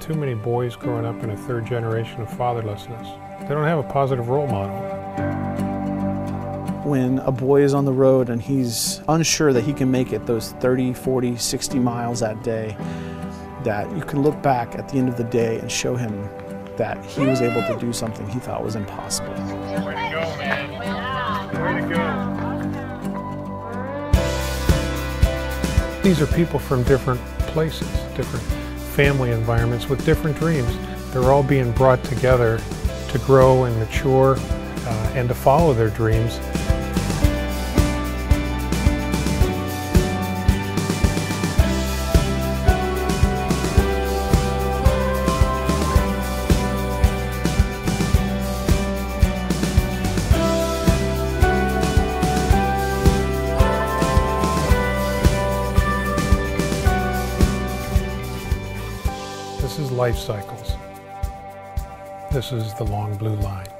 too many boys growing up in a third generation of fatherlessness. They don't have a positive role model. When a boy is on the road and he's unsure that he can make it those 30, 40, 60 miles that day, that you can look back at the end of the day and show him that he was able to do something he thought was impossible. Way to go, man. Way to go. These are people from different places, different family environments with different dreams. They're all being brought together to grow and mature uh, and to follow their dreams. This is life cycles. This is the long blue line.